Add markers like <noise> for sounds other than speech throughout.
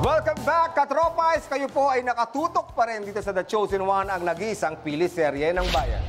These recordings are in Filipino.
Welcome back, Katropais! Kayo po ay nakatutok pa rin dito sa The Chosen One, ang nag-iisang pili-serye ng bayan.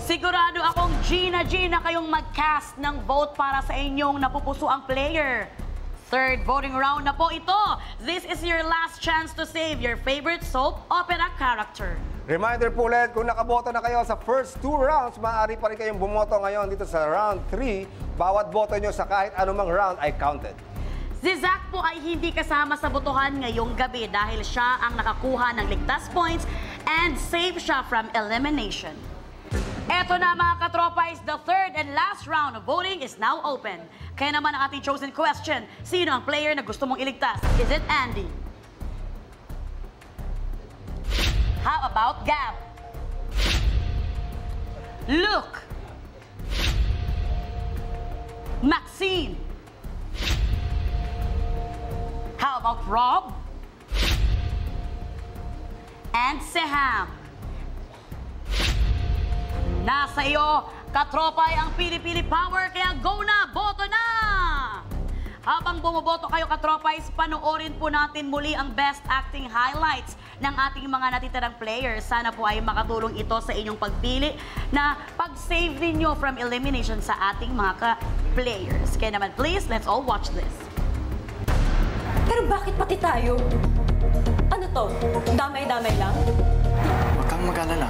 Sigurado akong Gina Gina kayong mag-cast ng vote para sa inyong napupuso ang player. Third voting round na po ito. This is your last chance to save your favorite soap opera character. Reminder po ulit, kung nakaboto na kayo sa first two rounds, maaari pa rin kayong bumoto ngayon dito sa round 3. Bawat boto nyo sa kahit anumang round ay counted. Si Zach po ay hindi kasama sa botohan ngayong gabi dahil siya ang nakakuha ng ligtas points and save siya from elimination. Eto na mga katropais, the third and last round of voting is now open. Kaya naman ang ating chosen question, sino ang player na gusto mong iligtas? Is it Andy? How about Gab? Luke? Maxine? How about Rob? And Seham? Nasa iyo, katropay ang pili-pili power, kaya go na, boto na! Habang bumoboto kayo katropays, panoorin po natin muli ang best acting highlights ng ating mga natitirang players. Sana po ay makatulong ito sa inyong pagpili na pag-save ninyo from elimination sa ating mga ka-players. Kaya naman please, let's all watch this. Pero bakit pati tayo? Ano to? Damay-damay lang? Huwag kang mag-alala.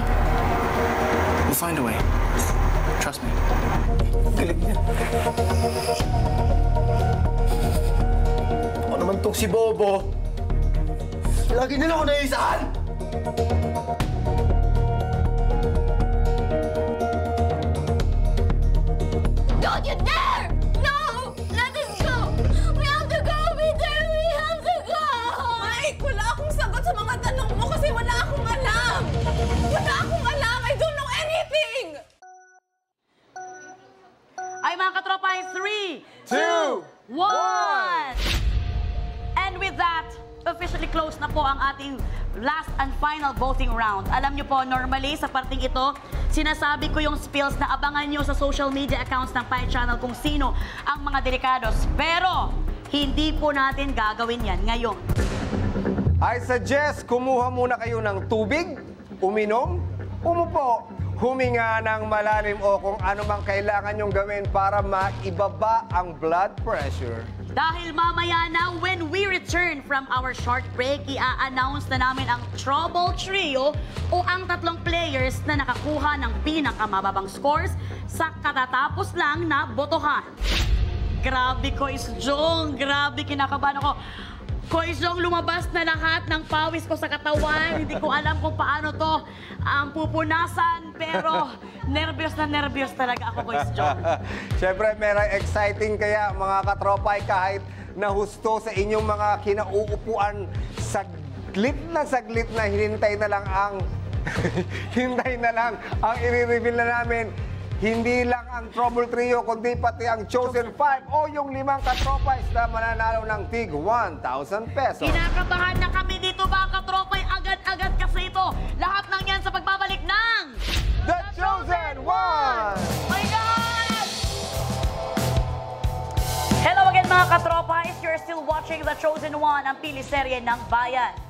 We'll find a way. Trust me. Galing niya. Ako naman tong si Bobo. Lagi nila ako naisahan! Officially closed na po ang ating last and final voting round. Alam niyo po, normally sa parting ito, sinasabi ko yung spills na abangan niyo sa social media accounts ng Pi Channel kung sino ang mga delikados. Pero, hindi po natin gagawin yan ngayon. I suggest kumuha muna kayo ng tubig, uminom, umupo, huminga ng malalim o kung ano mang kailangan nyong gawin para maibaba ang blood pressure. Dahil mamaya na, when we return from our short break, i-announce na namin ang Trouble Trio o ang tatlong players na nakakuha ng pinakamababang scores sa katatapos lang na botohan. Grabe ko, Jong. Grabe, kinakabahan ako. Kois Jong, lumabas na lahat ng pawis ko sa katawan. Hindi ko alam kung paano to ang pupunasan. Pero nervyos na nervyos talaga ako, Kois Jong. <laughs> Siyempre, meron exciting kaya mga katropay kahit nahusto sa inyong mga kinauupuan saglit na saglit na hinintay na lang ang <laughs> hintay na lang ang i-reveal na namin hindi lang ang Trouble Trio, kundi pati ang Chosen 5 o yung limang katropais na mananalo ng TIG 1,000 pesos. Kinakabahan na kami dito mga katropay. Agad-agad kasi ito. Lahat ng yan sa pagbabalik ng... The Chosen One! My God! Hello again mga katropay. You're still watching The Chosen One, ang pili serye ng bayan.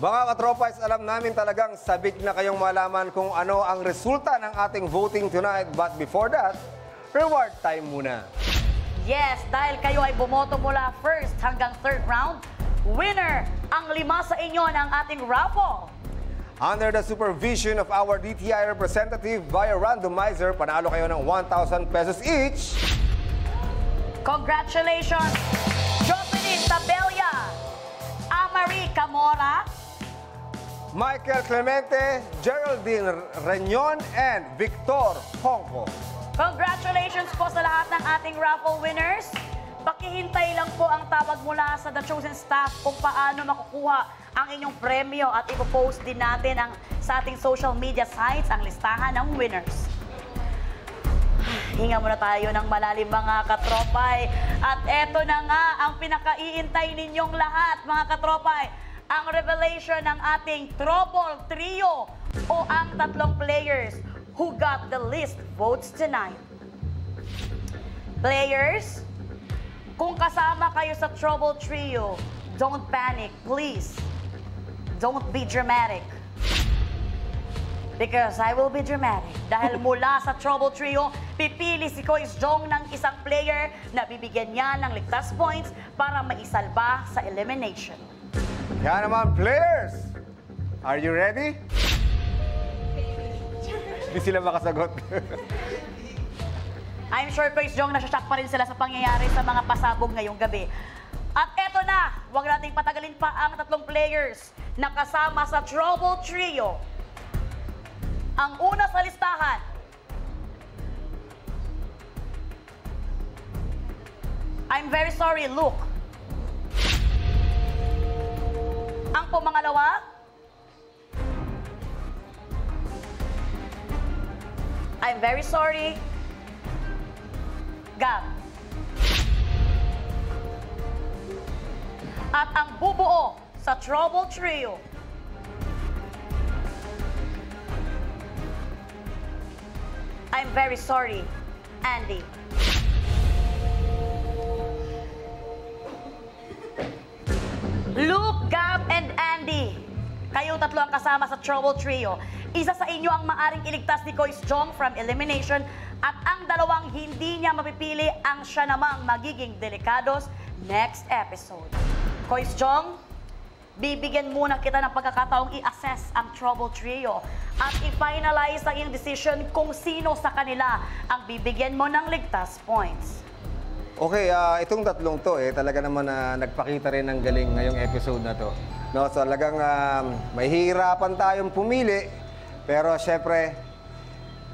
Mga katropais, alam namin talagang sabik na kayong malaman kung ano ang resulta ng ating voting tonight. But before that, reward time muna. Yes, dahil kayo ay bumoto mula first hanggang third round, winner ang lima sa inyo ng ating raffle. Under the supervision of our DTI representative via randomizer, panalo kayo ng 1,000 pesos each. Congratulations, Jocelyn Tabella, Amari Camora, Michael Clemente, Geraldine Reñon, and Victor Hongko. Congratulations po sa lahat ng ating raffle winners. Pakihintay lang po ang tawag mula sa The Chosen Staff kung paano makukuha ang inyong premyo at ipopost din natin ang, sa ating social media sites ang listahan ng winners. Hinga muna tayo ng malalim mga katropay. At eto na nga ang pinakaiintay ninyong lahat mga katropay. Ang revelation ng ating Trouble Trio o ang tatlong players who got the least votes tonight. Players, kung kasama kayo sa Trouble Trio, don't panic, please. Don't be dramatic. Because I will be dramatic. Dahil <laughs> mula sa Trouble Trio, pipili si Kois Jong ng isang player na bibigyan niya ng ligtas points para maisalba sa elimination. Kaya naman, players! Are you ready? Hindi sila makasagot. <laughs> I'm sure Kois Jong nasashock pa rin sila sa pangyayari sa mga pasabog ngayong gabi. At eto na, huwag nating patagalin pa ang tatlong players na kasama sa Trouble Trio. Ang una sa listahan, I'm very sorry, Luke. Ang pumangalawa, I'm very sorry, Gab. At ang bubuo sa Trouble Trio, I'm very sorry, Andy. Tatlo ang kasama sa Trouble Trio. Isa sa inyo ang maaring iligtas ni Kois Jong from elimination at ang dalawang hindi niya mapipili ang siya namang magiging delikados next episode. Kois Jong, bibigyan muna kita ng pagkakataong i-assess ang Trouble Trio at i-finalize ang iyong decision kung sino sa kanila ang bibigyan mo ng ligtas points. Okay, ah, itong tatlong to eh, talaga naman na nagpakita rin ng galing ngayong episode na to. No, talagang um, mahihirapan tayong pumili, pero syempre,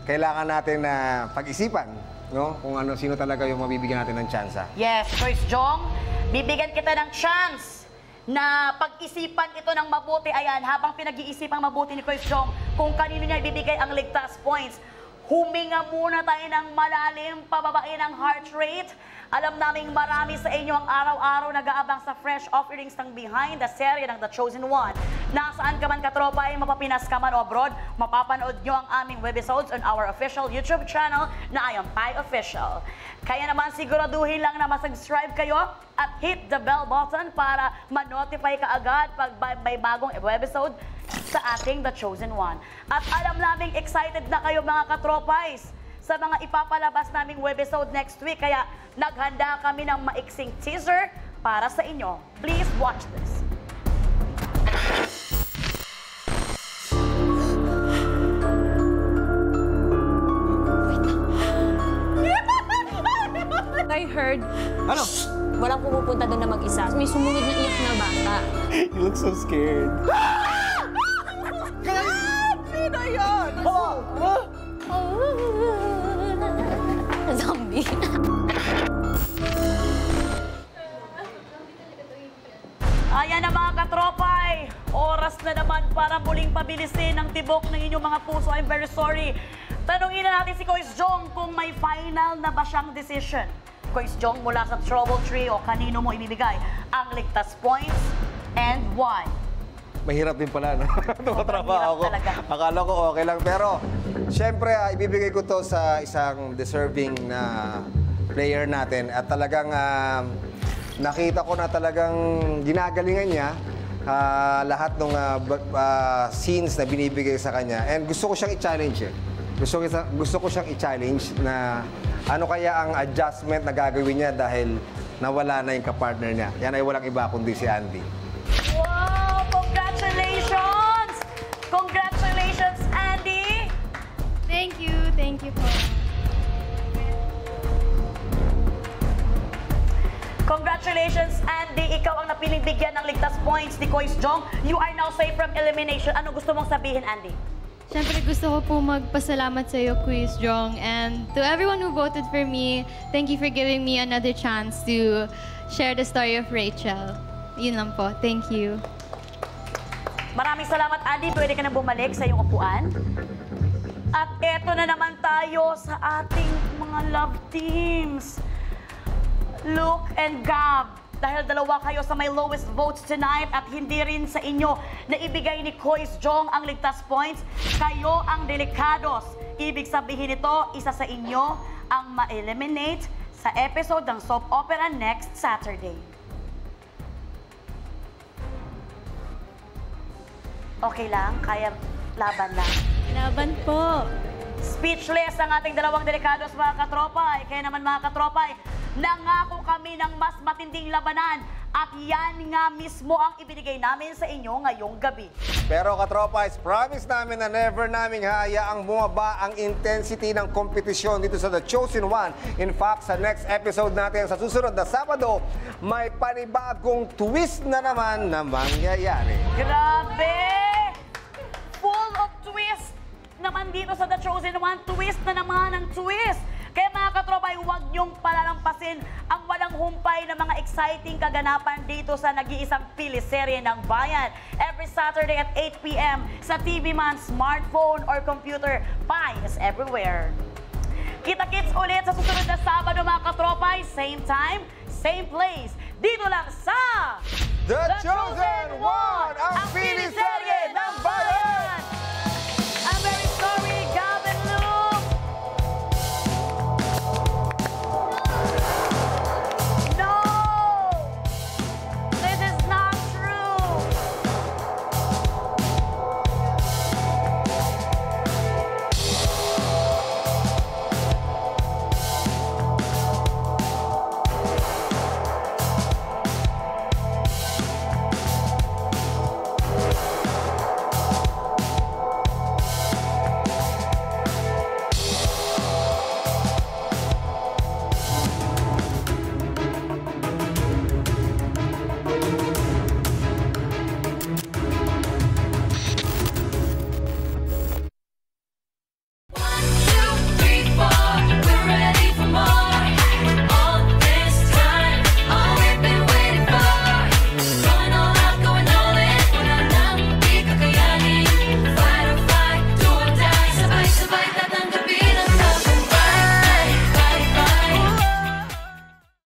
kailangan natin na pag-isipan, no? Kung ano, sino talaga yung mabibigyan natin ng tsansa. Yes, Joyce Jong, bibigyan kita ng chance na pag-isipan ito ng mabuti. Ayan, habang pinag-iisipang mabuti ni Joyce Jong kung kanino niya ibibigay ang ligtas points. Huminga muna tayo ng malalim, pababain ang heart rate. Alam naming marami sa inyo ang araw-araw nag-aabang sa fresh offerings ng Behind the Serye ng The Chosen One. Nasaan ka man katropa ay mapapinas ka man o abroad, mapapanood nyo ang aming webisodes on our official YouTube channel na I Am Pi Official. Kaya naman siguraduhin lang na masubscribe kayo at hit the bell button para ma-notify ka agad pag may bagong webisode sa ating The Chosen One. At alam naming excited na kayo mga katropais sa mga ipapalabas naming webisode next week. Kaya naghanda kami ng maiksing teaser para sa inyo. Please watch this. <laughs> I heard, Ano? walang pumupunta doon na mag-isa. May sumunod na iyak na bata. <laughs> You look so scared. <laughs> Yun? Zombie. Ayan na mga katropay, oras na naman para muling pabilisin ang tibok ng inyong mga puso. I'm very sorry. Tanungin na natin si Kois Jong kung may final na ba siyang decision. Kois Jong mula sa Trouble Tree o kanino mo ibibigay ang ligtas points and why? Mahirap din pala, no? <laughs> Tumatrabaho ako. Akala ko okay lang. Pero, syempre, ah, ibibigay ko to sa isang deserving na player natin. At talagang ah, nakita ko na talagang ginagalingan niya ah, lahat ng scenes na binibigay sa kanya. And gusto ko siyang i-challenge eh. Gusto ko, gusto ko siyang i-challenge na ano kaya ang adjustment na gagawin niya dahil nawala na yung kapartner niya. Yan ay walang iba kundi si Andy. You, po. Congratulations, Andy! Ikaw ang napiling bigyan ng ligtas points ni Kois Jong. You are now safe from elimination. Ano gusto mong sabihin, Andy? Siyempre gusto ko po magpasalamat sa iyo, Quiz Jong. And to everyone who voted for me, thank you for giving me another chance to share the story of Rachel. Yun lang po. Thank you. Maraming salamat, Andy. Pwede ka na bumalik sa iyong upuan. At eto na naman tayo sa ating mga love teams. Luke and Gab. Dahil dalawa kayo sa may lowest votes tonight at hindi rin sa inyo na ibigay ni Kois Jong ang ligtas points, kayo ang delikados. Ibig sabihin nito, isa sa inyo ang ma-eliminate sa episode ng soap opera next Saturday. Okay lang? Kaya laban lang? Laban po. Speechless ang ating dalawang delikados mga katropay. Kaya naman mga katropay, nangako kami ng mas matinding labanan at yan nga mismo ang ibinigay namin sa inyo ngayong gabi. Pero katropais, promise namin na never namin hayaang bumaba ang intensity ng kompetisyon dito sa The Chosen One. In fact, sa next episode natin sa susunod na Sabado, may panibagong twist na naman na mangyayari. Grabe! Dito sa The Chosen One. Twist na naman ang twist. Kaya mga katropay, huwag niyong palalampasin ang walang humpay na mga exciting kaganapan dito sa nag-iisang piliserye ng bayan. Every Saturday at 8pm sa TV Man, smartphone or computer. Pi is everywhere. Kita-kits ulit sa susunod na Sabado mga katropay. Same time, same place. Dito lang sa... The Chosen One, ang piliserye ng bayan!